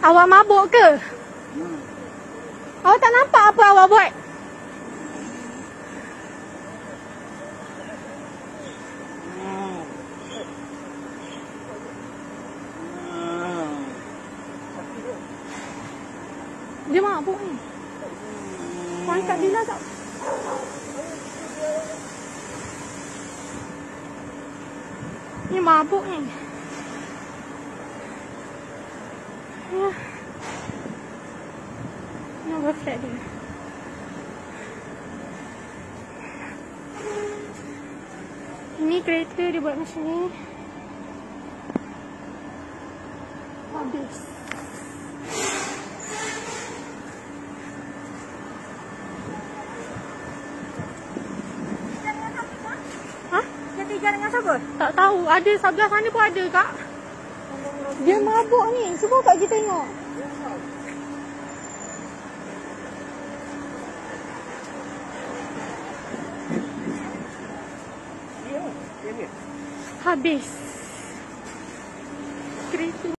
Awak mabuk ke? Hmm. Awak tak nampak apa awak buat? Dia mabuk ni. Kau angkat Dila tak? Ni mabuk ni. Ni reflect dia. Ini kereta dia buat macam ni. Habis. Ha? Dengan siapa? Tak tahu. Ada sebelah sana pun ada kak. Dia mabuk ni. Cuba kak kita tengok. Habis. Kereta